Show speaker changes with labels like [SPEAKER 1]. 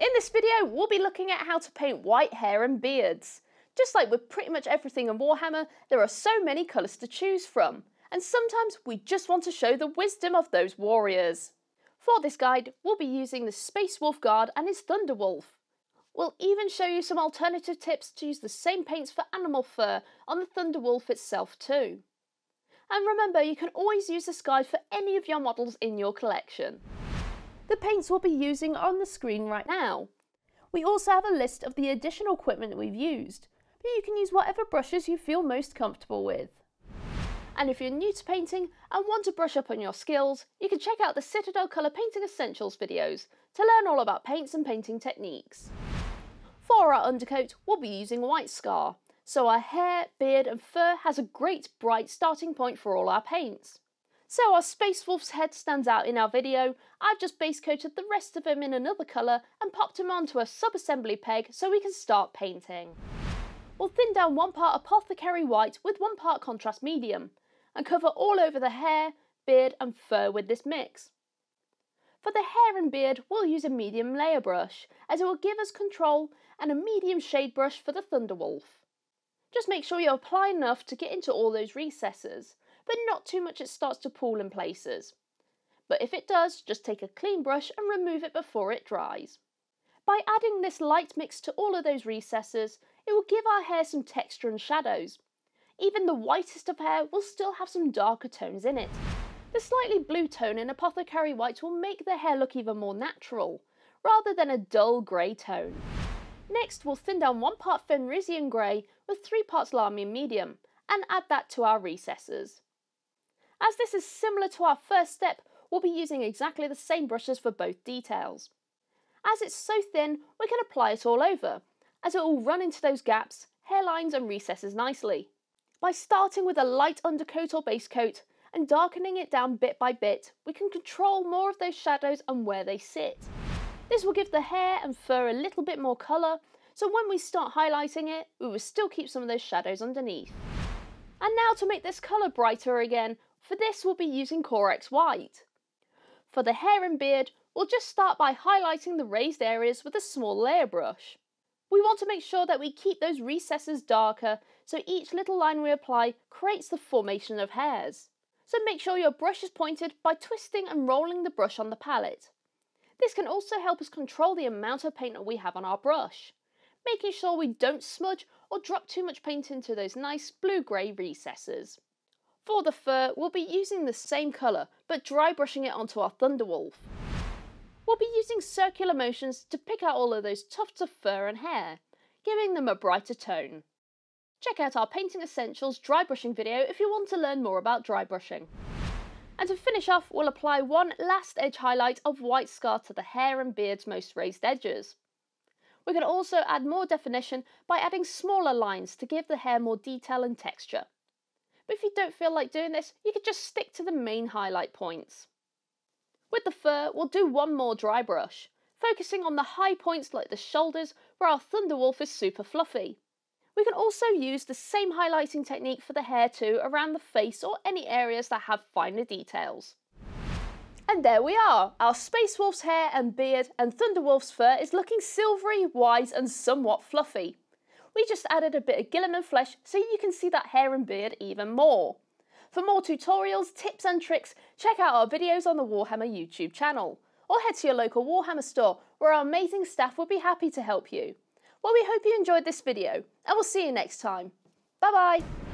[SPEAKER 1] In this video, we'll be looking at how to paint white hair and beards. Just like with pretty much everything in Warhammer, there are so many colours to choose from, and sometimes we just want to show the wisdom of those warriors. For this guide, we'll be using the Space Wolf Guard and his Thunderwolf. We'll even show you some alternative tips to use the same paints for animal fur on the Thunderwolf itself too. And remember, you can always use this guide for any of your models in your collection. The paints we'll be using are on the screen right now. We also have a list of the additional equipment we've used, but you can use whatever brushes you feel most comfortable with. And if you're new to painting and want to brush up on your skills, you can check out the Citadel Colour Painting Essentials videos to learn all about paints and painting techniques. For our undercoat, we'll be using White Scar, so our hair, beard and fur has a great bright starting point for all our paints. So our Space Wolf's head stands out in our video, I've just base coated the rest of him in another colour and popped him onto a sub-assembly peg so we can start painting. We'll thin down one part Apothecary White with one part Contrast Medium, and cover all over the hair, beard and fur with this mix. For the hair and beard, we'll use a medium layer brush, as it will give us control, and a medium shade brush for the Thunderwolf. Just make sure you apply enough to get into all those recesses, but not too much it starts to pool in places. But if it does, just take a clean brush and remove it before it dries. By adding this light mix to all of those recesses, it will give our hair some texture and shadows. Even the whitest of hair will still have some darker tones in it. The slightly blue tone in Apothecary White will make the hair look even more natural, rather than a dull grey tone. Next, we'll thin down one part Fenrisian Grey with three parts Lahmian Medium, and add that to our recesses. As this is similar to our first step, we'll be using exactly the same brushes for both details. As it's so thin, we can apply it all over, as it will run into those gaps, hairlines and recesses nicely. By starting with a light undercoat or base coat, and darkening it down bit by bit, we can control more of those shadows and where they sit. This will give the hair and fur a little bit more colour, so when we start highlighting it, we will still keep some of those shadows underneath. And now to make this colour brighter again, for this we'll be using Corax White. For the hair and beard, we'll just start by highlighting the raised areas with a small layer brush. We want to make sure that we keep those recesses darker, so each little line we apply creates the formation of hairs. So make sure your brush is pointed by twisting and rolling the brush on the palette. This can also help us control the amount of paint that we have on our brush, making sure we don't smudge or drop too much paint into those nice blue-grey recesses. For the fur, we'll be using the same colour, but dry brushing it onto our Thunderwolf. We'll be using circular motions to pick out all of those tufts of fur and hair, giving them a brighter tone. Check out our Painting Essentials dry brushing video if you want to learn more about dry brushing. And to finish off, we'll apply one last edge highlight of white scar to the hair and beard's most raised edges. We can also add more definition by adding smaller lines to give the hair more detail and texture. But if you don't feel like doing this, you could just stick to the main highlight points. With the fur, we'll do one more dry brush, focusing on the high points like the shoulders where our Thunderwolf is super fluffy. We can also use the same highlighting technique for the hair too around the face or any areas that have finer details. And there we are! Our Space Wolf's hair and beard and Thunderwolf's fur is looking silvery, wise and somewhat fluffy. We just added a bit of Guilliman flesh so you can see that hair and beard even more. For more tutorials, tips and tricks, check out our videos on the Warhammer YouTube channel. Or head to your local Warhammer store where our amazing staff will be happy to help you. Well, we hope you enjoyed this video, and we'll see you next time. Bye bye!